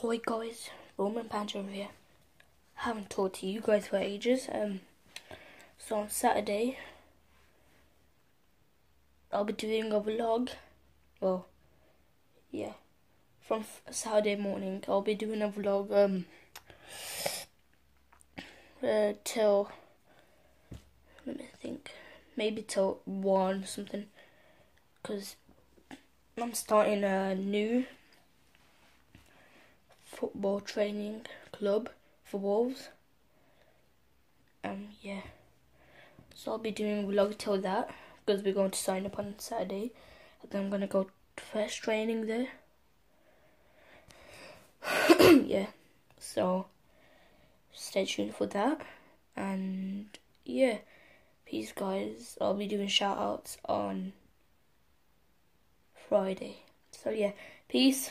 Hi guys, Roman Pancerev here. Haven't talked to you guys for ages. Um, so on Saturday, I'll be doing a vlog. Well, yeah, from Saturday morning, I'll be doing a vlog. Um, uh, till let me think, maybe till one something, because I'm starting a new football training club for Wolves. Um, yeah. So I'll be doing vlog till that because we're going to sign up on Saturday. And then I'm gonna go first training there. yeah. So stay tuned for that. And yeah. Peace guys. I'll be doing shout outs on Friday. So yeah, peace.